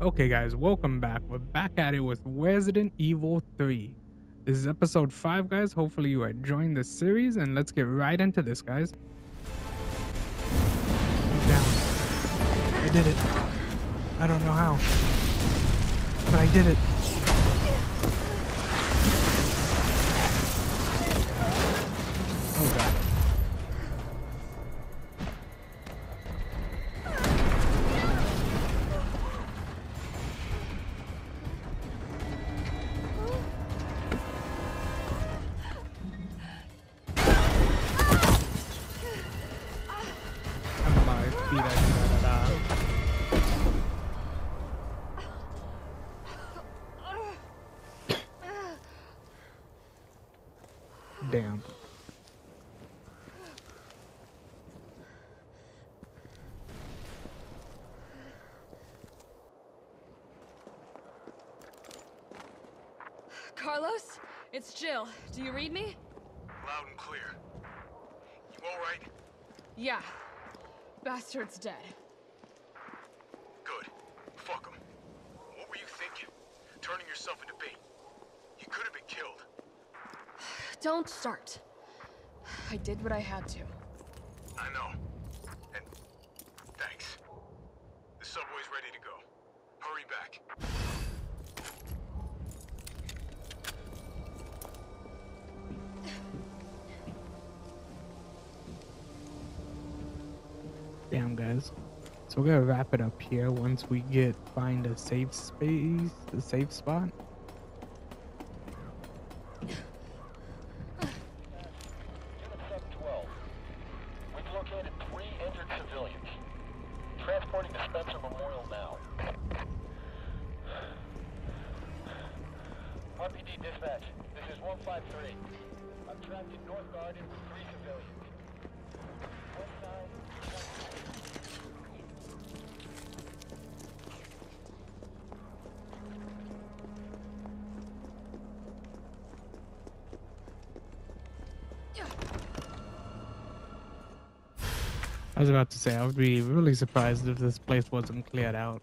Okay, guys, welcome back. We're back at it with Resident Evil 3. This is episode 5, guys. Hopefully, you are enjoying this series, and let's get right into this, guys. Down. I did it. I don't know how, but I did it. Carlos, it's Jill. Do you read me? Loud and clear. You alright? Yeah. Bastard's dead. Good. Fuck him. What were you thinking? Turning yourself into bait. You could have been killed. Don't start. I did what I had to. Damn, guys. So we're gonna wrap it up here once we get find a safe space, a safe spot. I was about to say I would be really surprised if this place wasn't cleared out.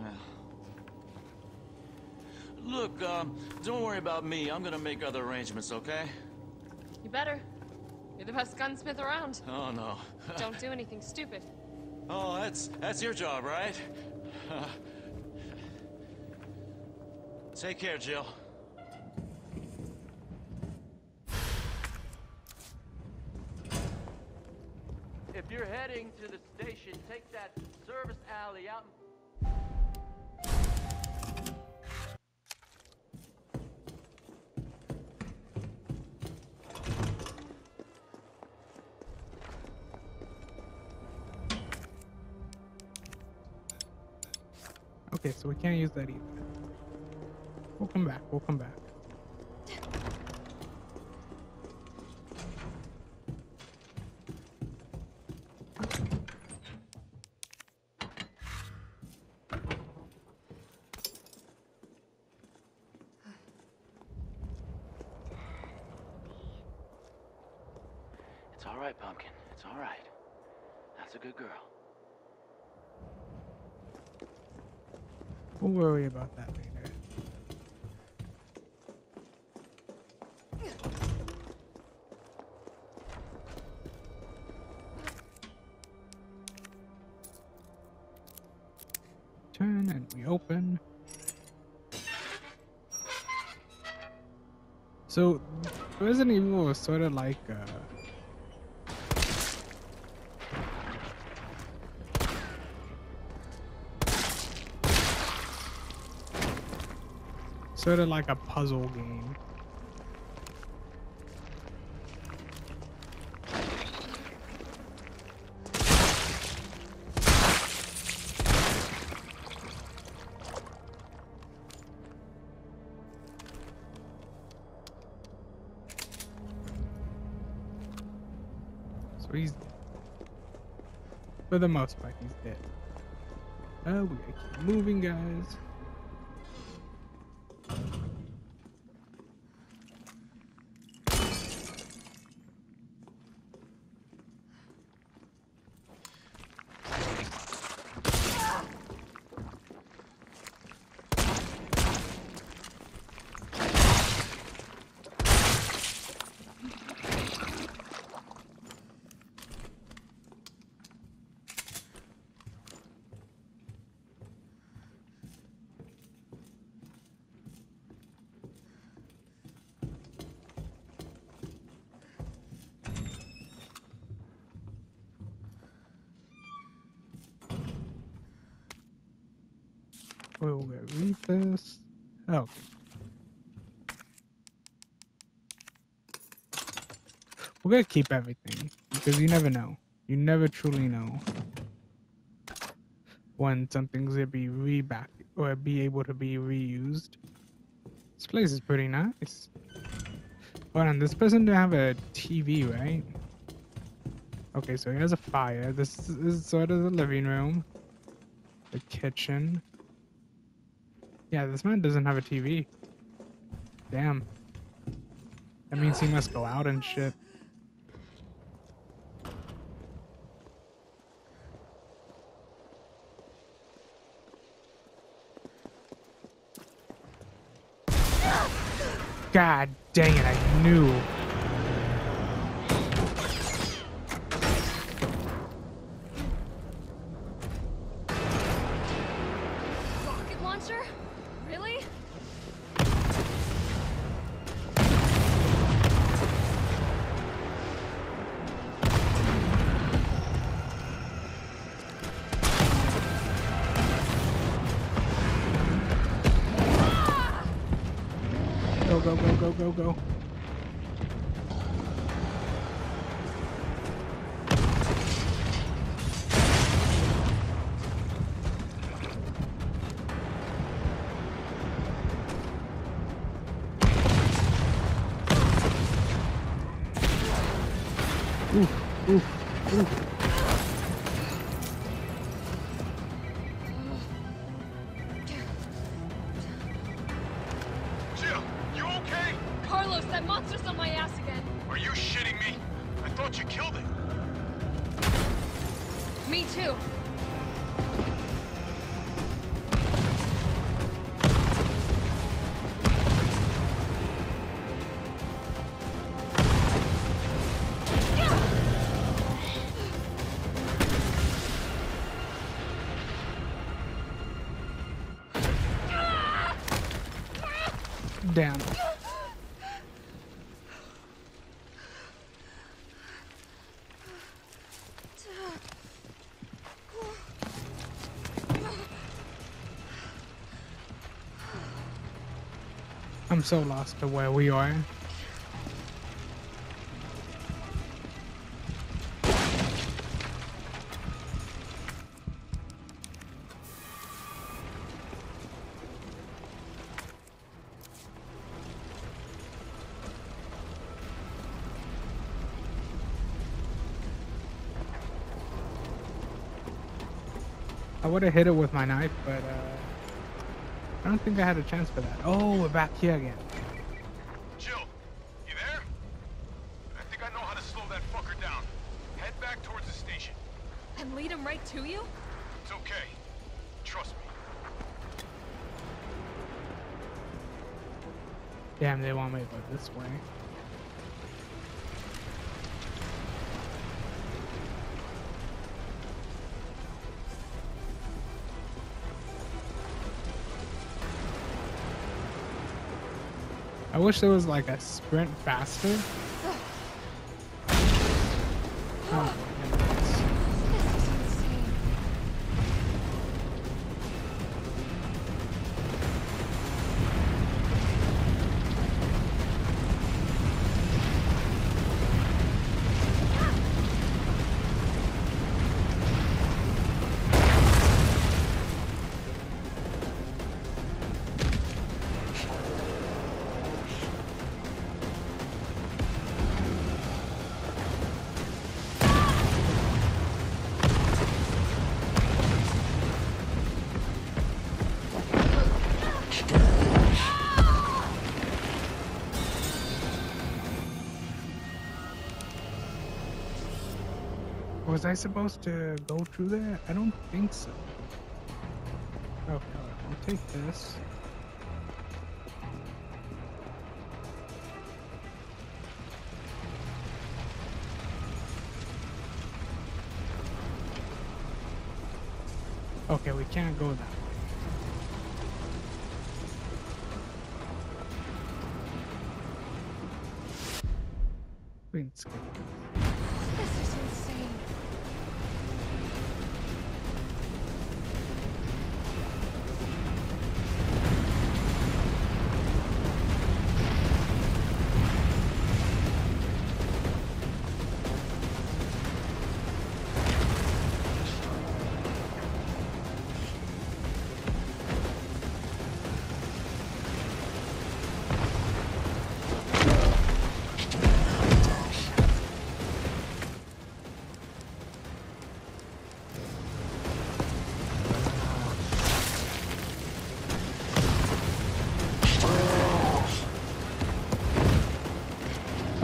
Look, um, don't worry about me. I'm gonna make other arrangements, okay? You better. You're the best gunsmith around. Oh no. Don't do anything stupid. oh, that's that's your job, right? Take care, Jill. Okay, so we can't use that either. We'll come back. We'll come back. It's all right, Pumpkin. It's all right. That's a good girl. We'll worry about that later. Turn and we open. So, Resident Evil was sort of like uh, sort of like a puzzle game. So he's for the most part he's dead. Uh, we gotta keep moving, guys. We'll go read this. Oh. We're gonna keep everything because you never know. You never truly know when something's gonna be reback or be able to be reused. This place is pretty nice. Hold on, this person didn't have a TV, right? Okay, so he has a fire. This is sort of the living room, the kitchen. Yeah, this man doesn't have a TV. Damn. That means he must go out and shit. God dang it, I knew. Go, go, go, oof, oof. Damn. I'm so lost to where we are. Would have hit it with my knife, but uh, I don't think I had a chance for that. Oh, we're back here again. Jill, you there? I think I know how to slow that fucker down. Head back towards the station. And lead him right to you? It's okay. Trust me. Damn, they want me to go this way. I wish there was like a sprint faster. Was I supposed to go through there? I don't think so. Oh, okay, I'll take this. Okay, we can't go that way. We.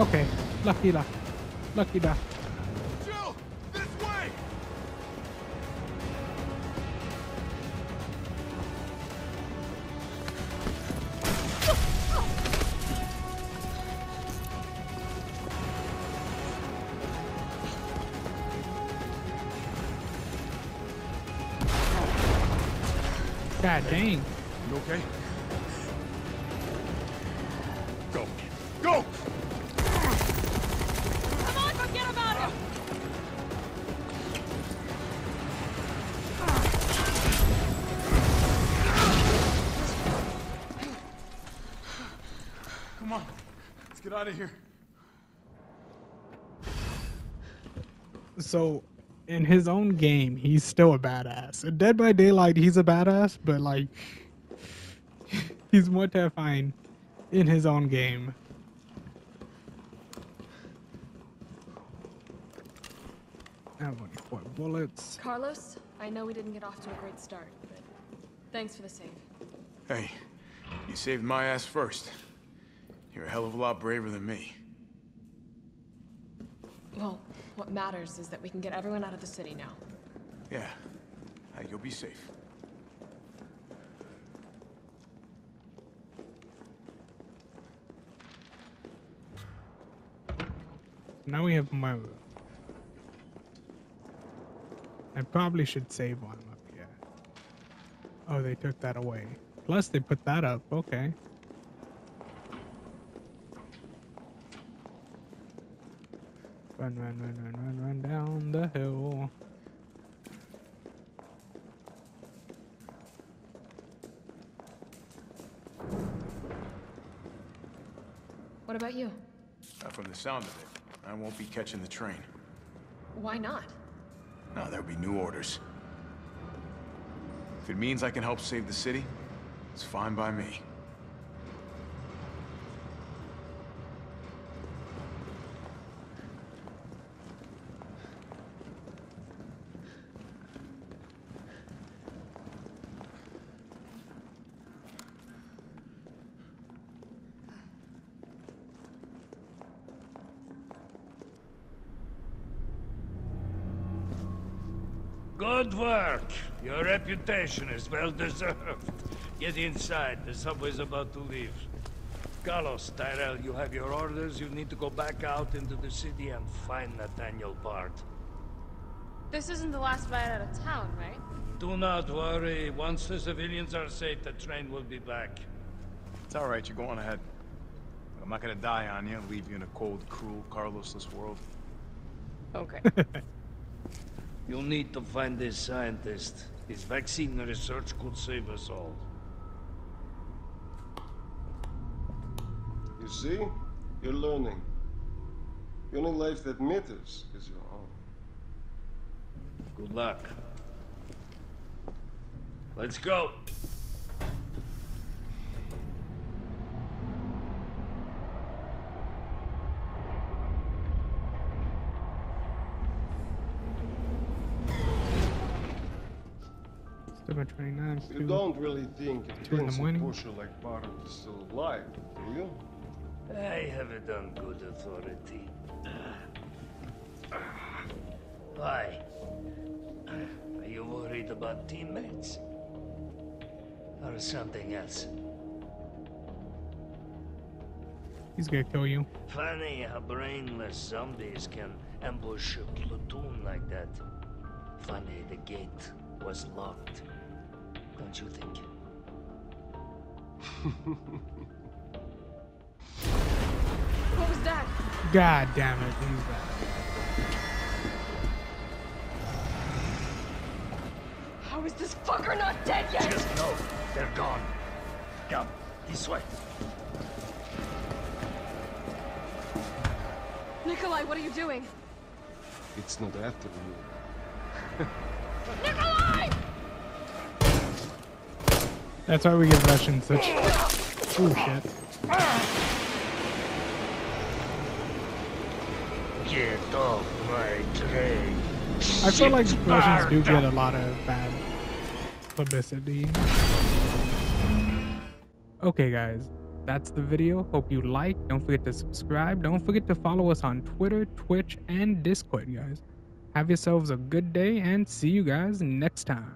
Okay, lucky da. Lucky da. Jill! This way! God dang. You okay? So, in his own game, he's still a badass. In Dead by Daylight, he's a badass, but like, he's more terrifying in his own game. I have only four bullets. Carlos, I know we didn't get off to a great start, but thanks for the save. Hey, you saved my ass first. You're a hell of a lot braver than me. Well, what matters is that we can get everyone out of the city now. Yeah. Hey, you'll be safe. Now we have Mo. I probably should save one up here. Oh, they took that away. Plus, they put that up. Okay. Run, run, run, run, run, run down the hill. What about you? Uh, from the sound of it, I won't be catching the train. Why not? No, there'll be new orders. If it means I can help save the city, it's fine by me. Good work. Your reputation is well deserved. Get inside. The subway's about to leave. Carlos, Tyrell, you have your orders. You need to go back out into the city and find Nathaniel Bard. This isn't the last ride out of town, right? Do not worry. Once the civilians are safe, the train will be back. It's all right, you go on ahead. I'm not gonna die on you, leave you in a cold, cruel, Carlosless world. Okay. You'll need to find this scientist. His vaccine research could save us all. You see? You're learning. The only life that matters is your own. Good luck. Let's go. Still got 29. You two. don't really think if Two in the Prince morning. and like Barton is still alive, do you? I haven't done good authority. Why? Are you worried about teammates? Or something else? He's gonna kill you. Funny how brainless zombies can ambush a platoon like that. Funny the gate was locked. Don't you think? what was that? God damn it. He's back. How is this fucker not dead yet? Just know they're gone. Come, this way. Nikolai, what are you doing? It's not after you. That's why we give Russians such. Oh shit. Get off my train. I feel like Russians do get a lot of bad publicity. Okay, guys, that's the video. Hope you like. Don't forget to subscribe. Don't forget to follow us on Twitter, Twitch, and Discord, guys. Have yourselves a good day and see you guys next time.